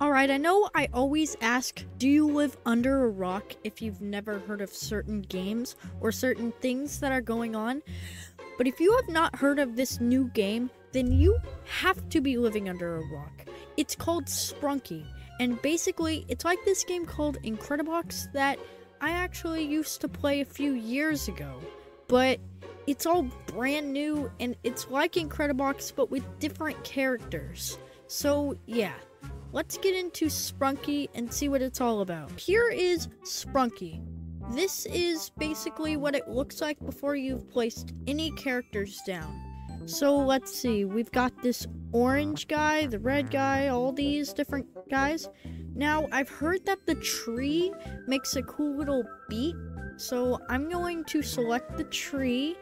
Alright, I know I always ask, do you live under a rock if you've never heard of certain games or certain things that are going on? But if you have not heard of this new game, then you have to be living under a rock. It's called Sprunki, and basically, it's like this game called Incredibox that I actually used to play a few years ago. But it's all brand new, and it's like Incredibox but with different characters. So, yeah. Let's get into Sprunki and see what it's all about. Here is Sprunki. This is basically what it looks like before you've placed any characters down. So let's see, we've got this orange guy, the red guy, all these different guys. Now, I've heard that the tree makes a cool little beat, so I'm going to select the tree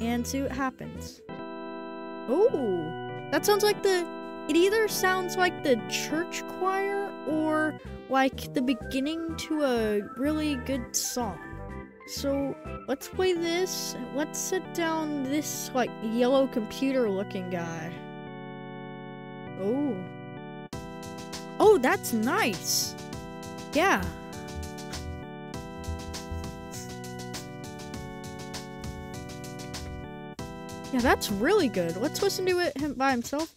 and see what happens. Oh, that sounds like the it either sounds like the church choir or like the beginning to a really good song. So let's play this. Let's set down this like yellow computer looking guy. Oh. Oh, that's nice. Yeah. Yeah, that's really good. Let's listen to it by himself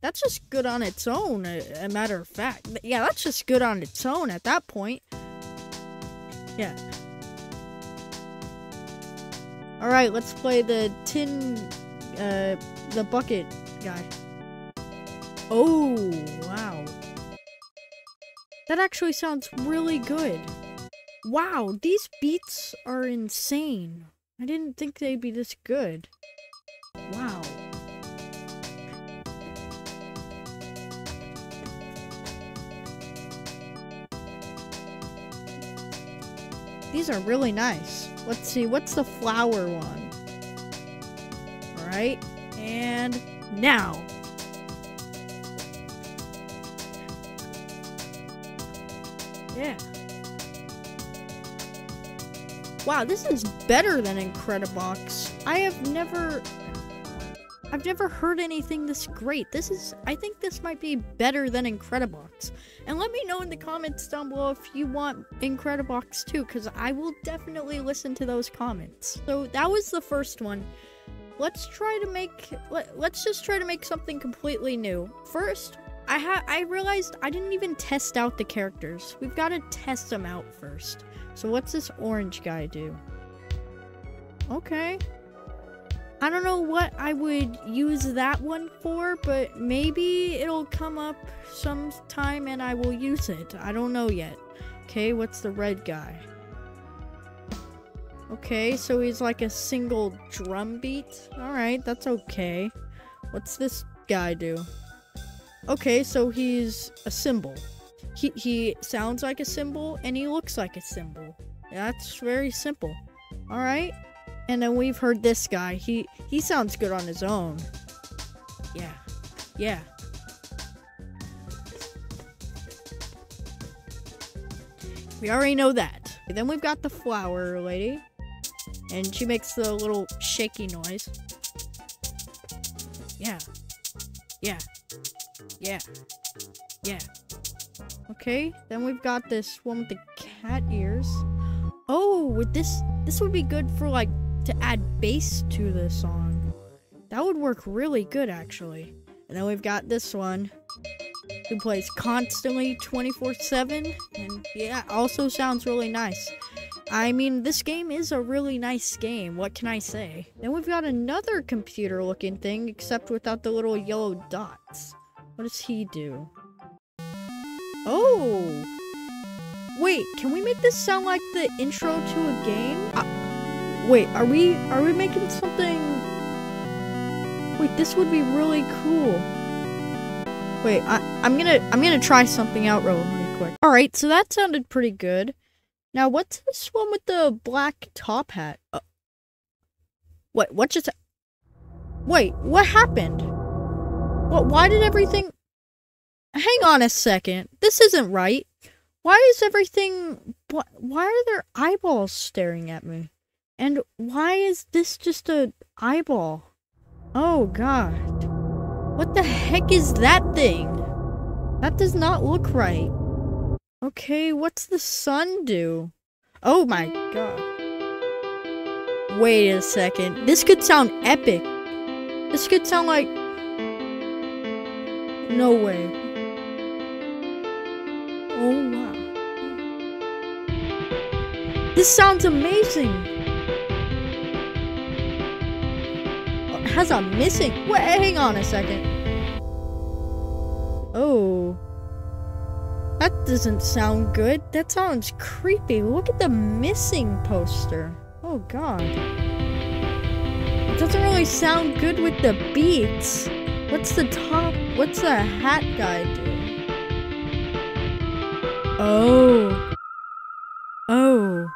that's just good on its own, a, matter of fact. Yeah, that's just good on its own at that point. Yeah. Alright, let's play the tin, uh, the bucket guy. Oh, wow. That actually sounds really good. Wow, these beats are insane. I didn't think they'd be this good. Wow. These are really nice. Let's see, what's the flower one? Alright, and now. Yeah. Wow, this is better than Incredibox. I have never I've never heard anything this great. This is, I think this might be better than Incredibox. And let me know in the comments down below if you want Incredibox too, because I will definitely listen to those comments. So that was the first one. Let's try to make, let, let's just try to make something completely new. First, I ha I realized I didn't even test out the characters. We've got to test them out first. So what's this orange guy do? Okay. I don't know what I would use that one for, but maybe it'll come up sometime and I will use it. I don't know yet. Okay, what's the red guy? Okay, so he's like a single drum beat. Alright, that's okay. What's this guy do? Okay, so he's a cymbal. He, he sounds like a cymbal and he looks like a symbol. That's very simple. Alright, and then we've heard this guy. He he sounds good on his own. Yeah. Yeah. We already know that. Then we've got the flower lady. And she makes the little shaky noise. Yeah. Yeah. Yeah. Yeah. Okay, then we've got this one with the cat ears. Oh, with this, this would be good for like to add bass to the song. That would work really good, actually. And then we've got this one who plays constantly 24-7. And yeah, also sounds really nice. I mean, this game is a really nice game. What can I say? Then we've got another computer-looking thing, except without the little yellow dots. What does he do? Oh! Wait, can we make this sound like the intro to a game? Uh Wait, are we are we making something? Wait, this would be really cool. Wait, I, I'm gonna I'm gonna try something out real quick. All right, so that sounded pretty good. Now, what's this one with the black top hat? Uh, what? What just? Wait, what happened? What? Why did everything? Hang on a second. This isn't right. Why is everything? Why are there eyeballs staring at me? And why is this just a eyeball? Oh god. What the heck is that thing? That does not look right. Okay, what's the sun do? Oh my god. Wait a second. This could sound epic. This could sound like... No way. Oh wow. This sounds amazing. Has a missing... Wait, hang on a second. Oh. That doesn't sound good. That sounds creepy. Look at the missing poster. Oh god. It doesn't really sound good with the beats. What's the top? What's the hat guy doing? Oh. Oh.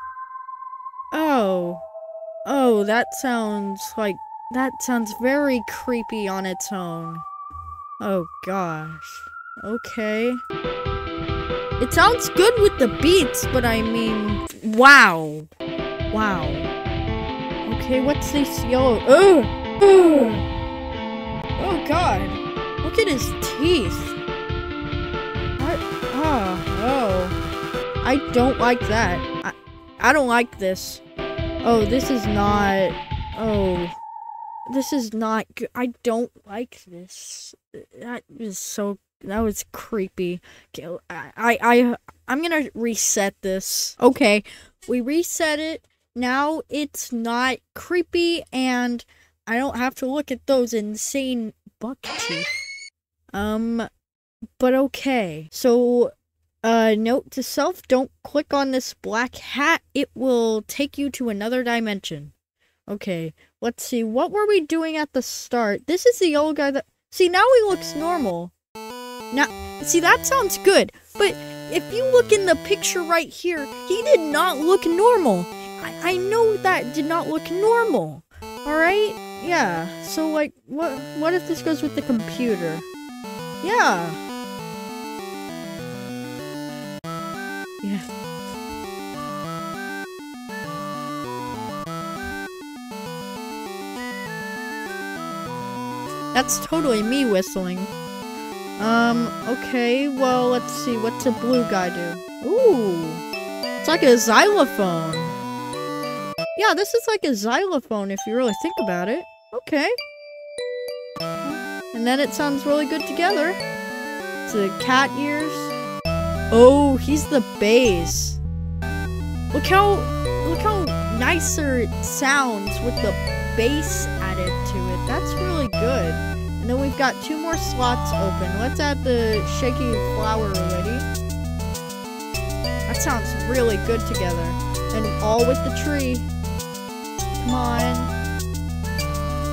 Oh. Oh, that sounds like that sounds very creepy on its own. Oh gosh. Okay. It sounds good with the beats, but I mean, wow. Wow. Okay, what's this yellow? Ugh! Ugh! Oh god. Look at his teeth. What? Oh, oh. I don't like that. I, I don't like this. Oh, this is not... Oh. This is not good. I don't like this. That is so that was creepy. I, I, I'm gonna reset this. Okay, we reset it. Now it's not creepy, and I don't have to look at those insane buck teeth. Um, but okay. So, uh, note to self: don't click on this black hat. It will take you to another dimension. Okay, let's see. What were we doing at the start? This is the old guy that. See, now he looks normal. Now, see, that sounds good. But if you look in the picture right here, he did not look normal. I, I know that did not look normal. Alright? Yeah. So, like, what, what if this goes with the computer? Yeah. Yeah. That's totally me whistling. Um, okay, well, let's see. What's a blue guy do? Ooh. It's like a xylophone. Yeah, this is like a xylophone if you really think about it. Okay. And then it sounds really good together. It's the cat ears. Oh, he's the bass. Look how, look how nicer it sounds with the bass added to it. That's really good. And then we've got two more slots open. Let's add the shaky flower lady. That sounds really good together. And all with the tree. Come on.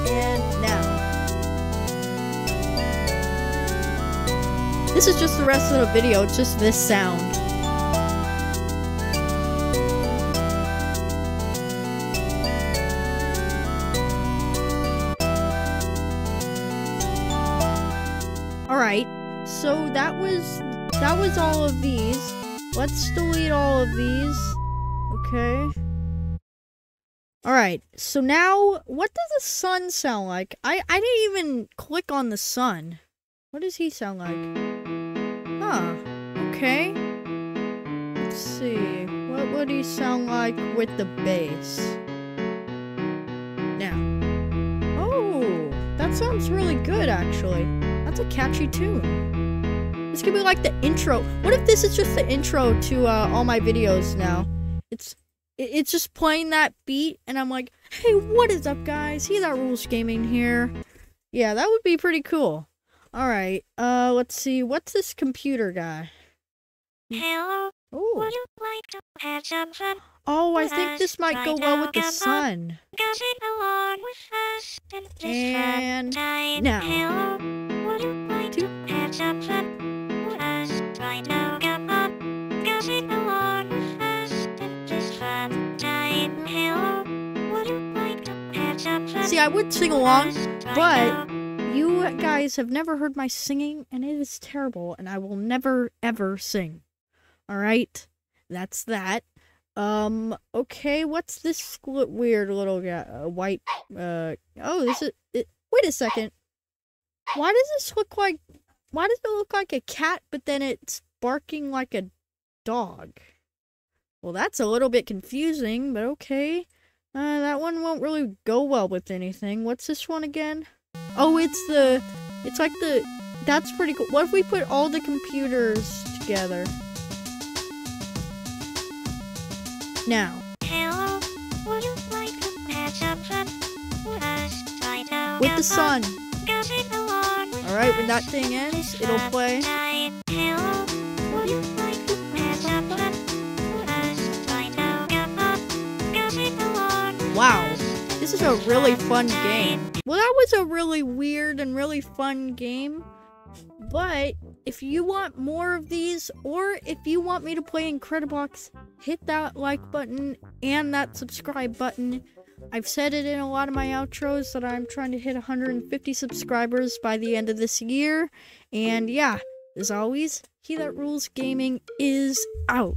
And now. This is just the rest of the video. It's just this sound. Was that was all of these. Let's delete all of these. Okay. Alright, so now what does the sun sound like? I, I didn't even click on the sun. What does he sound like? Huh. Okay. Let's see. What would he sound like with the bass? Now. Oh, that sounds really good actually. That's a catchy tune. This could be like the intro. What if this is just the intro to uh, all my videos now? It's it's just playing that beat, and I'm like, hey, what is up, guys? He That RULZ Gaming here. Yeah, that would be pretty cool. Alright, uh, let's see. What's this computer guy? Hello. Ooh. Would you like to have some fun? Oh, I think this might go well with the sun. Along with us in this And now. Hello. Would you like to have some fun right now? Come on. Would you like to? See, I would sing along, but you guys have never heard my singing, and it is terrible, and I will never, ever sing. Alright? That's that. Um, okay, what's this weird little guy? Uh, white, uh, oh, this is, it, wait a second. Why does this look like why does it look like a cat, but then it's barking like a dog? Well, that's a little bit confusing, but okay. Uh, that one won't really go well with anything. What's this one again? Oh, it's the, it's like the, that's pretty cool. What if we put all the computers together? Now, Hello, would you like to patch up with us? Try with the sun. Alright, when that thing ends, it'll play. Wow, this is a really fun game. Well, that was a really weird and really fun game. But if you want more of these, or if you want me to play Incredibox, hit that like button and that subscribe button. I've said it in a lot of my outros that I'm trying to hit 150 subscribers by the end of this year. And yeah, as always, He That RULZ Gaming is out.